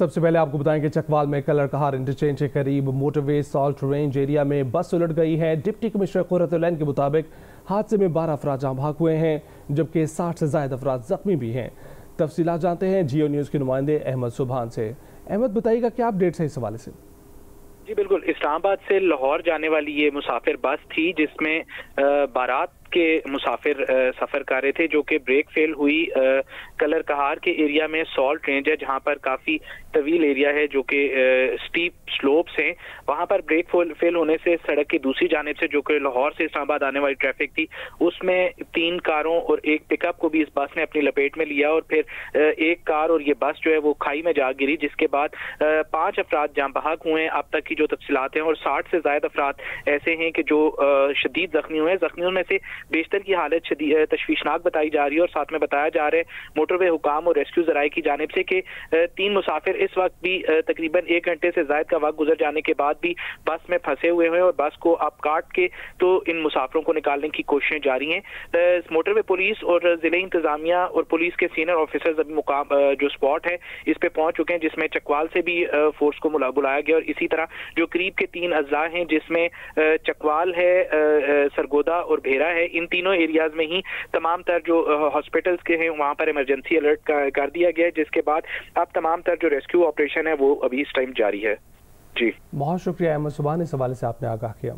सबसे पहले आपको बताएँ कि चकवाल में कलर कहार इंटरचेंज के करीब मोटरवे सॉल्ट रेंज एरिया में बस उलट गई है। डिप्टी कमिश्नर कुरतुलैन के मुताबिक हादसे में बारह अफराज जहाँ भाग हुए हैं, जबकि साठ से ज़्यादा अफराज जख्मी भी हैं। तफसीला जानते हैं जियो न्यूज़ के नुमाइंदे अहमद सुबहान से। अहमद, बताइएगा क्या अपडेट्स है इस हवाले से? जी, बिल्कुल। इस्लामाबाद से लाहौर जाने वाली ये मुसाफिर बस थी, जिसमें बारात के मुसाफिर सफ़र कर रहे थे, जो कि ब्रेक फेल हुई। कलर कहार के एरिया में सॉल्ट रेंज है, जहाँ पर काफ़ी तवील एरिया है, जो कि स्टीप स्लोप्स हैं। वहाँ पर ब्रेक फेल होने से सड़क की दूसरी जानब से, जो कि लाहौर से इस्लामाबाद आने वाली ट्रैफ़िक थी, उसमें तीन कारों और एक पिकअप को भी इस बस ने अपनी लपेट में लिया और फिर एक कार और ये बस जो है, वो खाई में जा गिरी, जिसके बाद पाँच अफराद जहाँ बहक हुए हैं। अब तक की जो तफसीत हैं, और साठ से ज़्यादा अफराद ऐसे हैं कि जो शदीद जख्मी हुए हैं। जख्मियों में से बेशतर की हालत तशवीशनाक बताई जा रही है और साथ में बताया जा रहा है मोटरवे हुकाम और रेस्क्यू जराए की जानब से कि तीन मुसाफिर इस वक्त भी तकरीबन एक घंटे से जायद का वक्त गुजर जाने के बाद भी बस में फंसे हुए हैं और बस को अब काट के तो इन मुसाफिरों को निकालने की कोशिशें जारी हैं। मोटरवे पुलिस और ज़िले इंतजामिया और पुलिस के सीनियर ऑफिसर्स अभी मुकाम जो स्पॉट है, इस पे पहुँच चुके हैं, जिसमें चकवाल से भी फोर्स को बुलाया गया और इसी तरह जो करीब के तीन अज्जा हैं, जिसमें चकवाल है सरगोदा और भेरा है इन तीनों एरियाज़ में ही तमाम तर जो हॉस्पिटल्स के हैं, वहाँ पर इमरजेंसी अलर्ट कर दिया गया है, जिसके बाद अब तमाम तर जो रेस्क्यू ऑपरेशन है, वो अभी इस टाइम जारी है। जी। बहुत शुक्रिया, अहमद सुबह इस हवाले से आपने आगाह किया।